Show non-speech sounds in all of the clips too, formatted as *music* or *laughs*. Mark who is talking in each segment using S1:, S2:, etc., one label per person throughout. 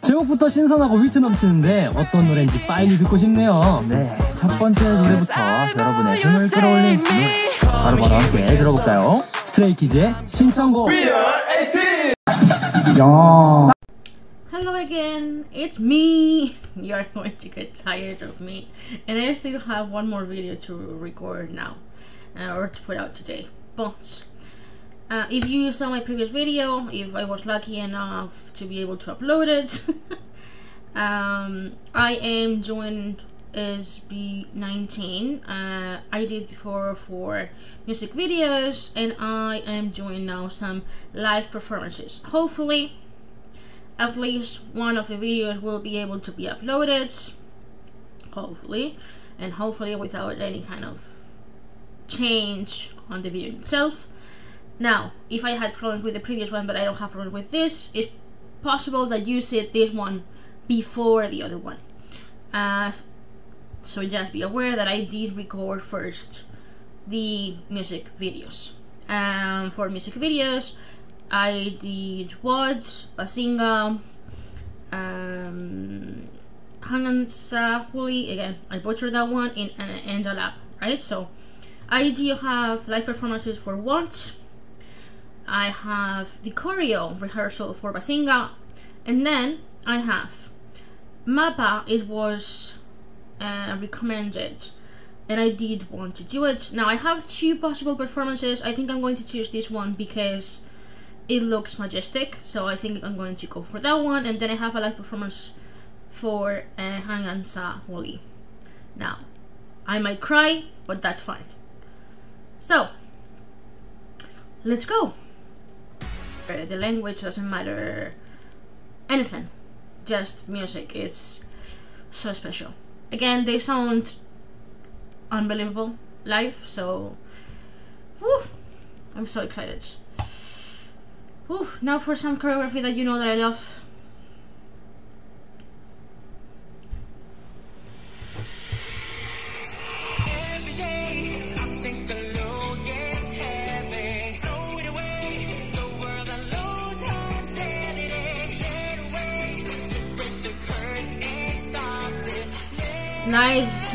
S1: 제목부터 신선하고 위트 넘치는데 어떤 노래인지 빨리 듣고 싶네요.
S2: 네, 첫 번째 노래부터 여러분의 힘을 끌어올릴 노래 바로바로 함께 들어볼까요?
S1: 스트레이키즈의 신청곡.
S2: 야.
S3: Hello again, it's me. You're going to get tired of me, and I still have one more video to record now, uh, or to put out today. But uh, if you saw my previous video, if I was lucky enough to be able to upload it, *laughs* um, I am doing SB19. Uh, I did for for music videos, and I am doing now some live performances. Hopefully at least one of the videos will be able to be uploaded hopefully and hopefully without any kind of change on the video itself now if I had problems with the previous one but I don't have problems with this it's possible that you see this one before the other one uh, so just be aware that I did record first the music videos um, for music videos I did What, Bazinga, um, Hanansa Huli, again, I butchered that one, in and a lap, right? So, I do have live performances for What, I have the choreo rehearsal for Bazinga, and then I have MAPA, it was uh, recommended and I did want to do it. Now I have two possible performances. I think I'm going to choose this one because it looks majestic so I think I'm going to go for that one and then I have a live performance for uh, Hangan Sa Woli now I might cry but that's fine so let's go the language doesn't matter anything. Just music it's so special. Again they sound unbelievable live so whew, I'm so excited. Whew, now for some choreography that you know that I love.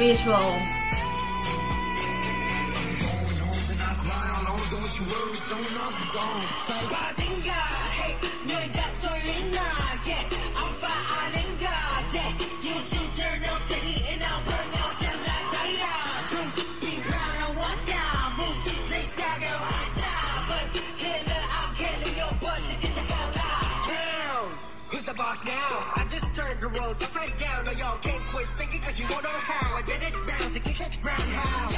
S3: Visual.
S4: Who's the boss now? I just turned the world upside down. No, y'all can't quit thinking cause you don't know how. I did it round to kick it round how.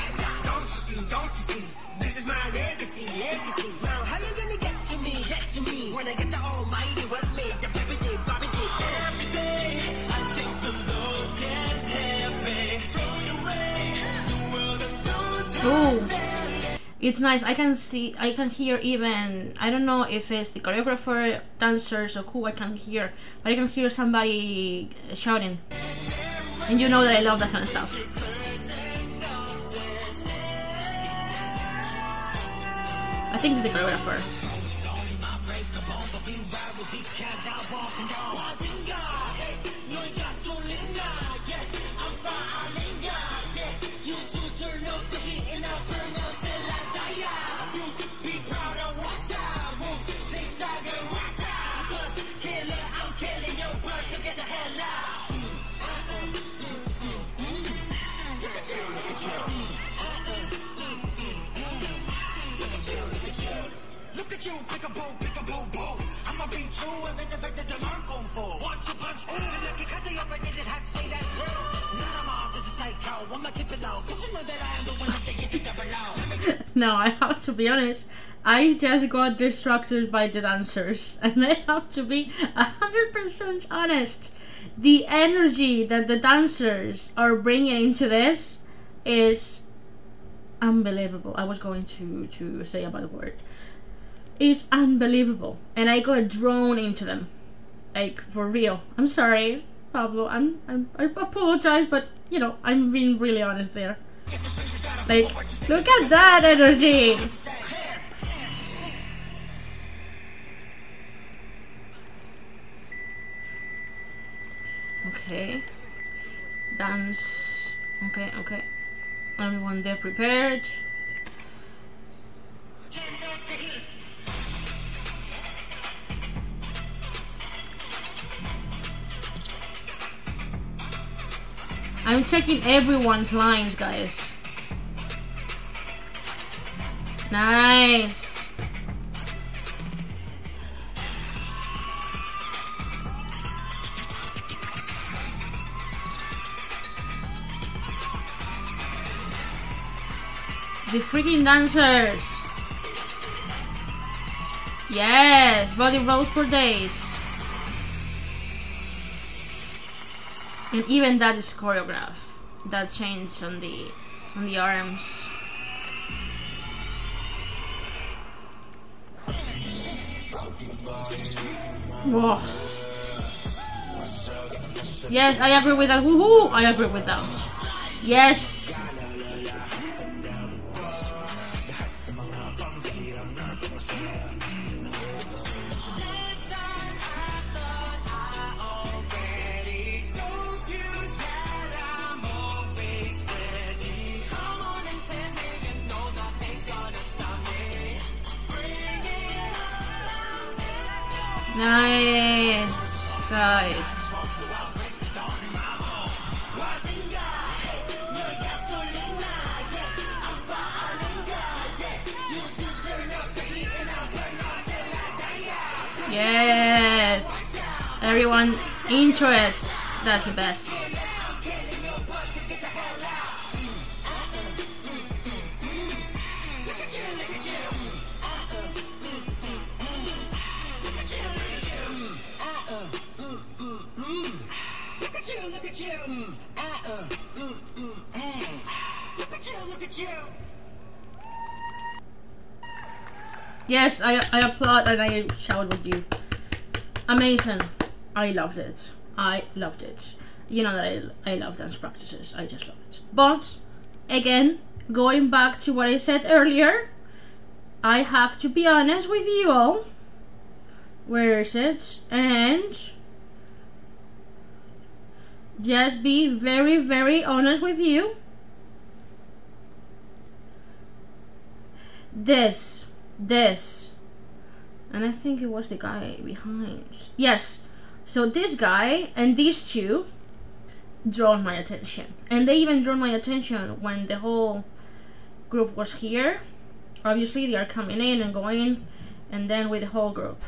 S4: Don't you see, don't you see? This is my legacy, legacy. Now, how you gonna get to me, get to me? When I get the almighty with me, the baby did, Bobby did. Every day, I think the load gets heavy. Throw it away, the world and
S3: Ooh. It's nice. I can see, I can hear even. I don't know if it's the choreographer, dancers, or who I can hear, but I can hear somebody shouting, and you know that I love that kind of stuff. I think it's the choreographer.
S4: Look at you, pick a boo, pick a boo boo. I'ma beat you if I did the learn punch, lucky cause did it, had to say that. Not I'm just a psycho, I'ma keep it low. Cause you know that I am the one that they get the double low.
S3: no, I have to be honest. I just got distracted by the dancers, *laughs* and I have to be hundred percent honest. The energy that the dancers are bringing into this is unbelievable. I was going to to say about the word. It's unbelievable, and I got drawn into them, like for real. I'm sorry, Pablo. I'm, I'm I apologize, but you know I'm being really honest there. Like, look at that energy. Okay. Dance. Everyone there prepared. I'm checking everyone's lines, guys. Nice. The freaking dancers. Yes, body roll for days. And even that is choreographed. That change on the on the arms. Whoa. Yes, I agree with that. Woohoo! I agree with that. Yes. Nice, guys. Yes. Everyone, interest. That's the best.
S4: Look at you, look at you.
S3: Yes, I, I applaud and I shout with you. Amazing. I loved it. I loved it. You know that I, I love dance practices. I just love it. But, again, going back to what I said earlier, I have to be honest with you all. Where is it? And just be very, very honest with you. This, this, and I think it was the guy behind. Yes, so this guy and these two drawn my attention, and they even drew my attention when the whole group was here. Obviously, they are coming in and going, and then with the whole group,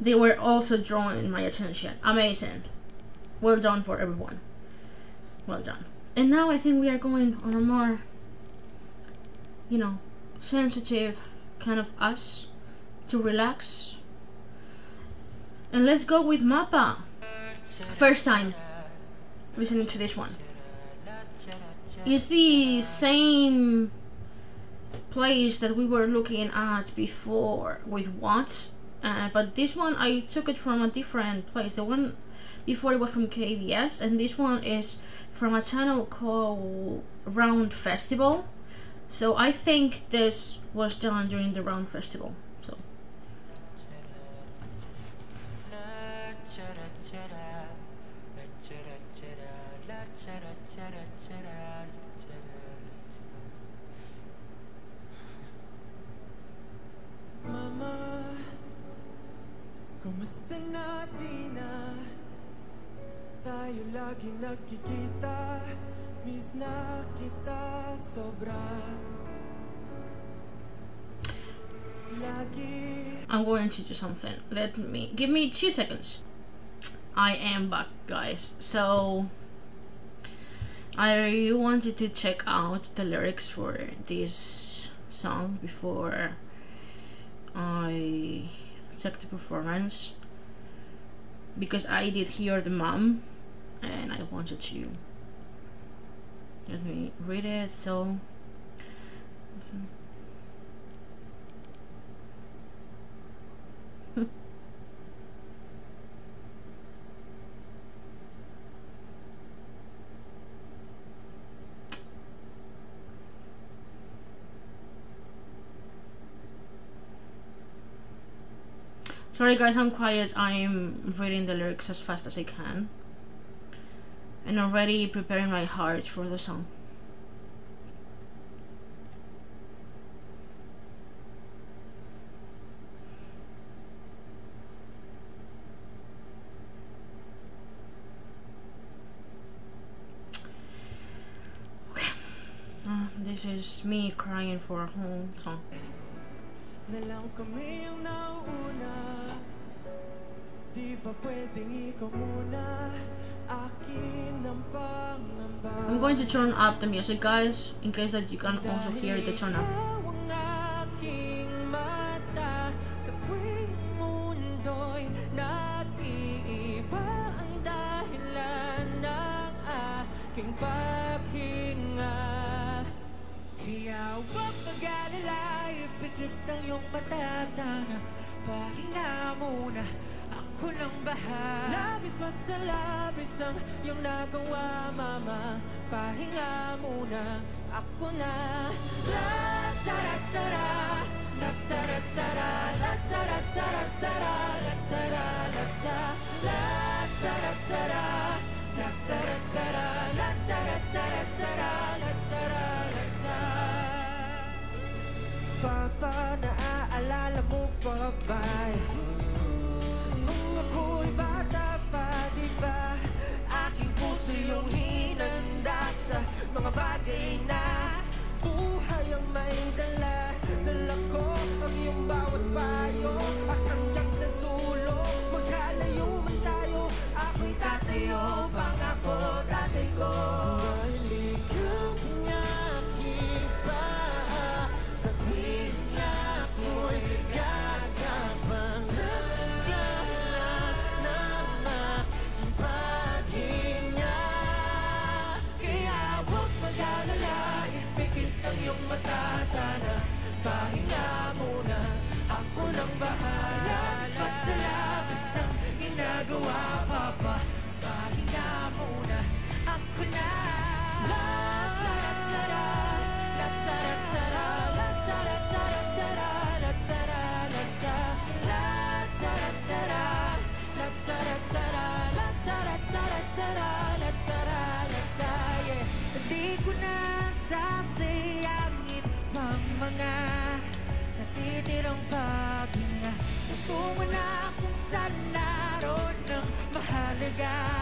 S3: they were also drawing my attention. Amazing. Well done for everyone. Well done. And now I think we are going on a more, you know, sensitive kind of us to relax. And let's go with MAPA. First time listening to this one. It's the same place that we were looking at before with what, uh, but this one I took it from a different place. The one before it was from KBS, and this one is from a channel called Round Festival. So I think this was done during the Round Festival. So
S5: Miss na kita sobra
S3: I'm going to do something. Let me give me two seconds. I am back, guys. So I wanted to check out the lyrics for this song before I check the performance because I did hear the mom and I wanted to let me read it so *laughs* Sorry guys, I'm quiet. I'm reading the lyrics as fast as I can. And already preparing my heart for the song. Okay. Uh, this is me crying for a whole song.
S5: Di ba pwedeng ikaw muna
S3: I'm going to turn up the music, guys, in case that you can also hear the turn up.
S5: Pahinga muna. Ako nang bahala Labis pa sa labis ang iyong nagawa mama. Pahinga muna. Ako na. La-tsara-tsara La-tsara-tsara La-tsara-tsara-tsara La-tsara-latsa La-tsara-tsara La-tsara-tsara La-tsara-tsara-tsara La-tsara-latsa Papa, naaalala mo pa ba? magagawa pa ba? Pahinga muna. Ako na. Hindi ko na sasayangin pang mga natitirang paghinga Tungo na kung saan mahalaga Wow,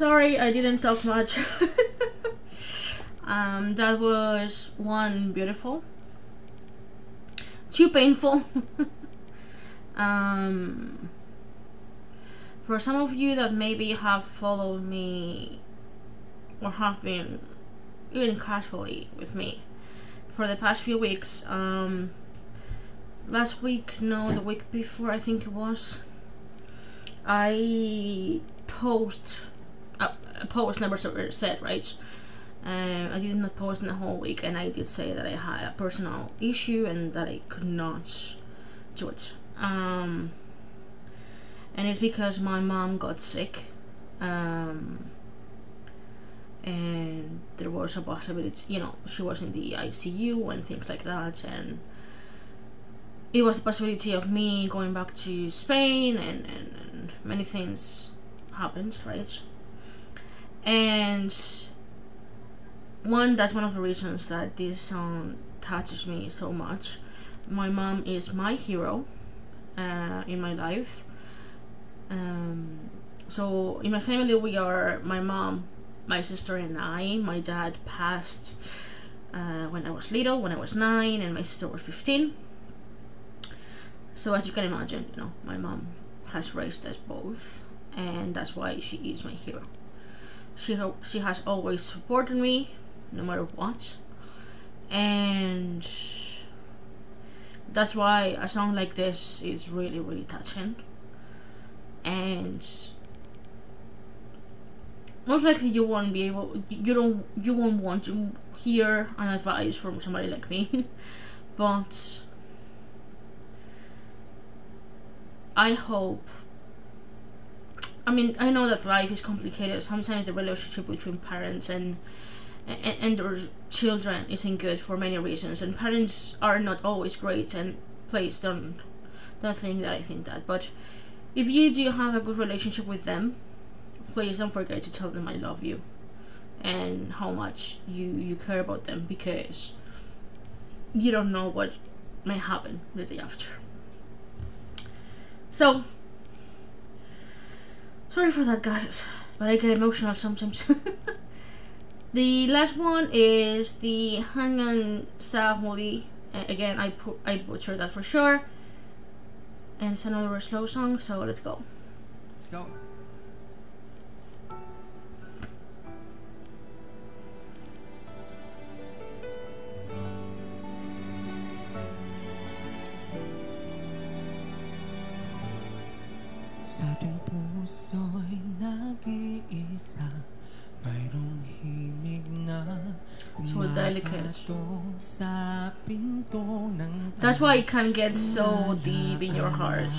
S3: Sorry, I didn't talk much. *laughs* um, that was one beautiful, two painful. *laughs* um, for some of you that maybe have followed me or have been even casually with me for the past few weeks, um, last week, no, the week before, I think it was, I post post never said right. Um, I did not post in the whole week, and I did say that I had a personal issue and that I could not do it. Um, and it's because my mom got sick. Um, and there was a possibility, you know, she was in the ICU and things like that, and it was the possibility of me going back to Spain, and, and, and many things happened, right? And one, that's one of the reasons that this song touches me so much. My mom is my hero uh, in my life. Um, so in my family, we are my mom, my sister, and I. My dad passed uh, when I was little, when I was nine, and my sister was fifteen. So as you can imagine, you know, my mom has raised us both, and that's why she is my hero. She she has always supported me, no matter what, and that's why a song like this is really really touching. And most likely you won't be able you don't you won't want to hear an advice from somebody like me. *laughs* But i hope i mean i know that life is complicated. Sometimes the relationship between parents and and, and their children isn't good for many reasons and parents are not always great and please don't don't think that i think that. But if you do have a good relationship with them please don't forget to tell them i love you and how much you you care about them because you don't know what may happen the day after. So sorry for that guys but i get emotional sometimes. *laughs* The last one is the hangan sahuli again i i butchered that for sure. And it's another slow song so let's go.
S6: Let's go.
S3: So delicate.
S5: kumakatok sa pinto ng
S3: that's why it can get so deep in your heart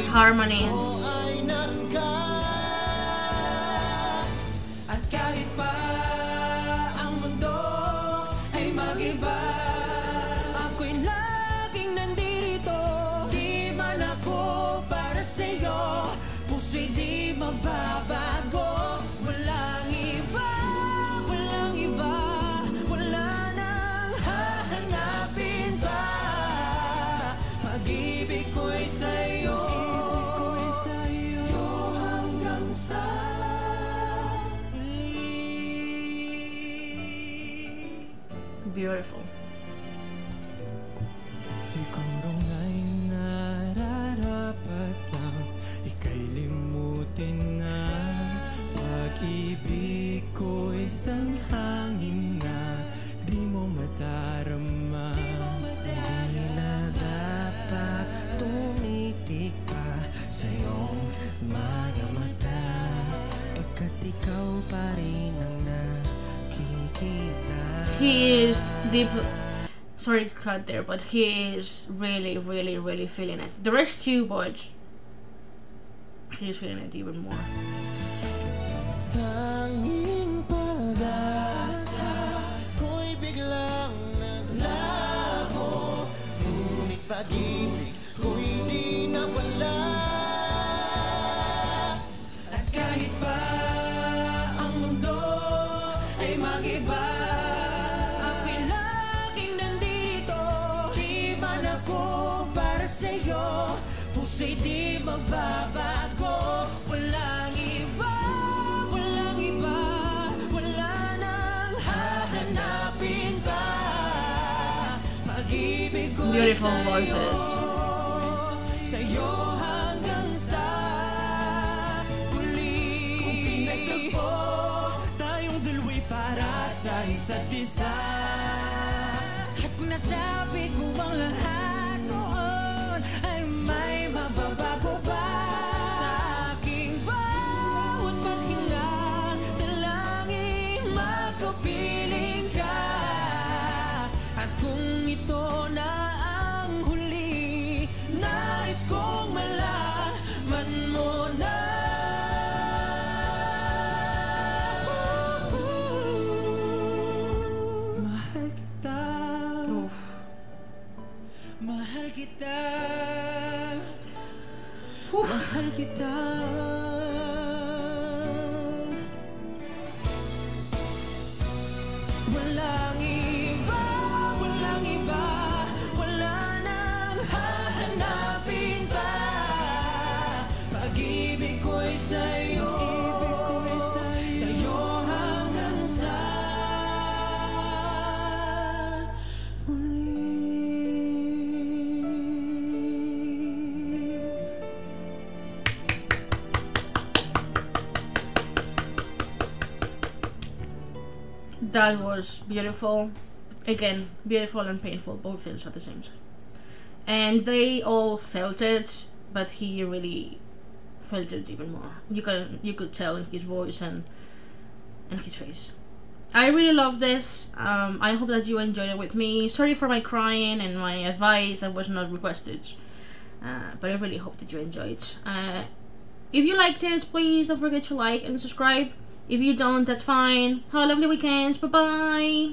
S3: harmonies beautiful deep sorry cut there but he is really really really feeling it. The rest too but he's feeling it even more
S5: dalawa para sa isa At nasabi ko ang lahat kita
S3: That was beautiful. Again, beautiful and painful, both things at the same time. And they all felt it, but he really felt it even more. You can you could tell in his voice and and his face. I really love this. Um, I hope that you enjoyed it with me. Sorry for my crying and my advice that was not requested, uh, but I really hope that you enjoyed. Uh, if you liked it, please don't forget to like and subscribe. If you don't, that's fine. Have a lovely weekend. Bye bye.